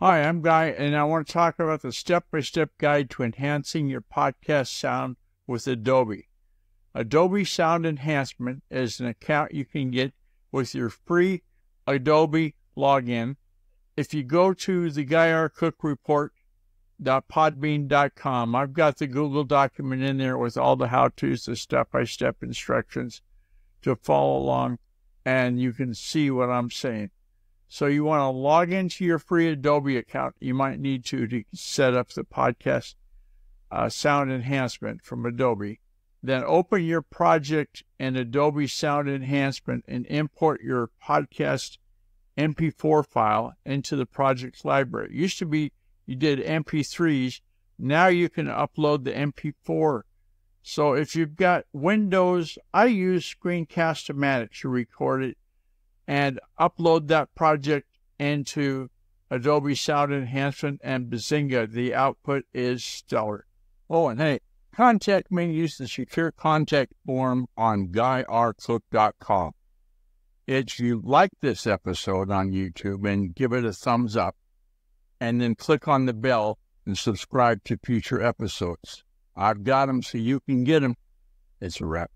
Hi, I'm Guy, and I want to talk about the step by step guide to enhancing your podcast sound with Adobe. Adobe Sound Enhancement is an account you can get with your free Adobe login. If you go to the Guy R. Cook Report.podbean.com, I've got the Google document in there with all the how to's, the step by step instructions to follow along, and you can see what I'm saying. So you want to log into your free Adobe account. You might need to to set up the podcast uh, sound enhancement from Adobe. Then open your project in Adobe Sound Enhancement and import your podcast MP4 file into the project library. It used to be you did MP3s. Now you can upload the MP4. So if you've got Windows, I use Screencast-O-Matic to record it and upload that project into Adobe Sound Enhancement and Bazinga. The output is stellar. Oh, and hey, contact me. Use the secure contact form on GuyRCook.com. If you like this episode on YouTube and give it a thumbs up, and then click on the bell and subscribe to future episodes. I've got them so you can get them. It's a wrap.